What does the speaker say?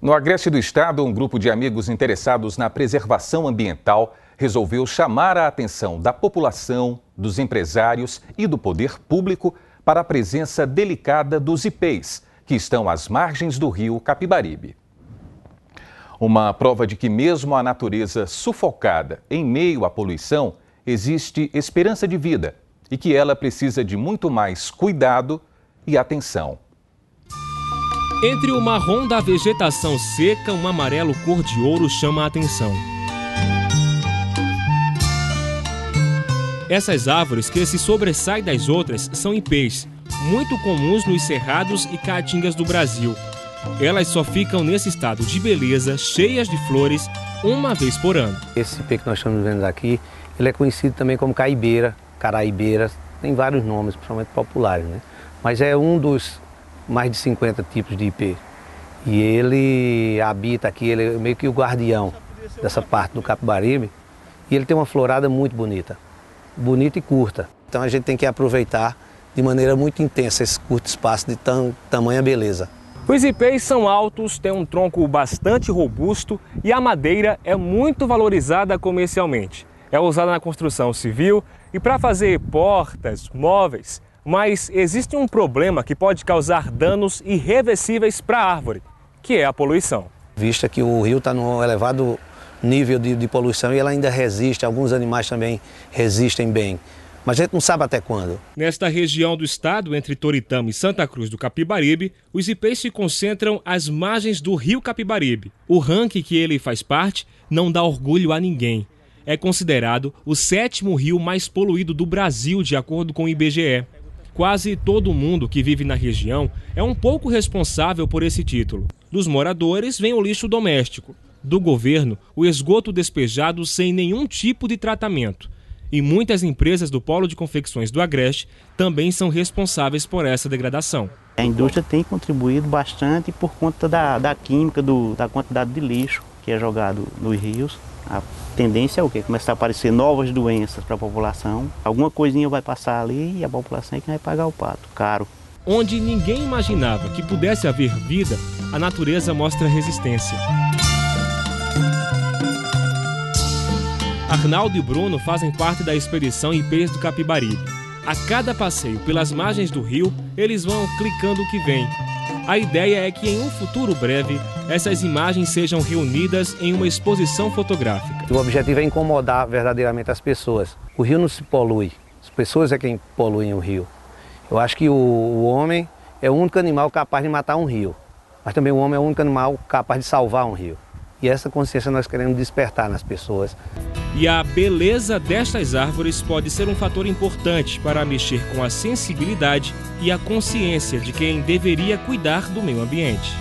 No agreste do estado, um grupo de amigos interessados na preservação ambiental resolveu chamar a atenção da população, dos empresários e do poder público para a presença delicada dos ipês, que estão às margens do rio Capibaribe. Uma prova de que, mesmo a natureza sufocada em meio à poluição, existe esperança de vida e que ela precisa de muito mais cuidado e atenção. Entre o marrom da vegetação seca, um amarelo cor de ouro chama a atenção. Essas árvores que se sobressaem das outras são ipês, muito comuns nos cerrados e caatingas do Brasil. Elas só ficam nesse estado de beleza, cheias de flores, uma vez por ano. Esse ipê que nós estamos vendo aqui, ele é conhecido também como caibeira, caraibeira, tem vários nomes, principalmente populares, né? Mas é um dos mais de 50 tipos de ipê. E ele habita aqui, ele é meio que o guardião dessa parte do Capibaribe. E ele tem uma florada muito bonita, bonita e curta. Então a gente tem que aproveitar de maneira muito intensa esse curto espaço de tam, tamanha beleza. Os ipês são altos, têm um tronco bastante robusto e a madeira é muito valorizada comercialmente. É usada na construção civil e para fazer portas, móveis mas existe um problema que pode causar danos irreversíveis para a árvore, que é a poluição. Vista que o rio está num elevado nível de, de, poluição e ela ainda resiste, alguns animais também resistem bem. Mas a gente não sabe até quando. Nesta região do estado, entre Toritama e Santa Cruz do Capibaribe, os ipês se concentram às margens do rio Capibaribe. O ranking que ele faz parte não dá orgulho a ninguém. É considerado o sétimo rio mais poluído do Brasil, de acordo com o IBGE. Quase todo mundo que vive na região é um pouco responsável por esse título. Dos moradores vem o lixo doméstico, do governo, o esgoto despejado sem nenhum tipo de tratamento. E muitas empresas do polo de confecções do Agreste também são responsáveis por essa degradação. A indústria tem contribuído bastante por conta da, da química, do, da quantidade de lixo que é jogado nos rios. A tendência é o quê? Começar a aparecer novas doenças para a população. Alguma coisinha vai passar ali e a população é que vai pagar o pato, caro. Onde ninguém imaginava que pudesse haver vida, a natureza mostra resistência. Arnaldo e Bruno fazem parte da expedição Ipês do Capibaribe. A cada passeio pelas margens do rio, eles vão clicando o que vem, a ideia é que em um futuro breve, essas imagens sejam reunidas em uma exposição fotográfica. O objetivo é incomodar verdadeiramente as pessoas. O rio não se polui, as pessoas é quem poluem o rio. Eu acho que o, o homem é o único animal capaz de matar um rio, mas também o homem é o único animal capaz de salvar um rio. E essa consciência nós queremos despertar nas pessoas. E a beleza destas árvores pode ser um fator importante para mexer com a sensibilidade e a consciência de quem deveria cuidar do meio ambiente.